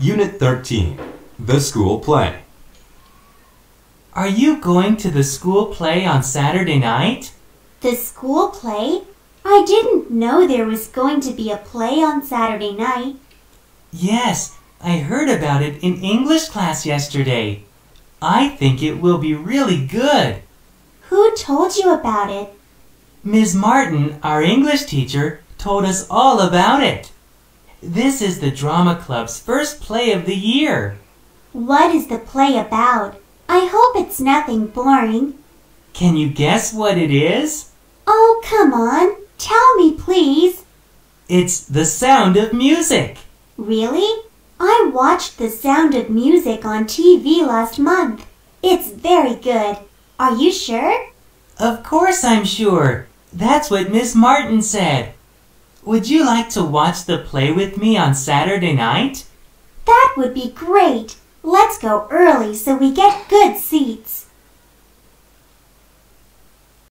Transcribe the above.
Unit 13 The School Play. Are you going to the school play on Saturday night? The school play? I didn't know there was going to be a play on Saturday night. Yes, I heard about it in English class yesterday. I think it will be really good. Who told you about it? Ms. Martin, our English teacher, told us all about it. This is the drama club's first play of the year. What is the play about? I hope it's nothing boring. Can you guess what it is? Oh, come on. Tell me, please. It's The Sound of Music. Really? I watched The Sound of Music on TV last month. It's very good. Are you sure? Of course I'm sure. That's what Miss Martin said. Would you like to watch the play with me on Saturday night? That would be great. Let's go early so we get good seats.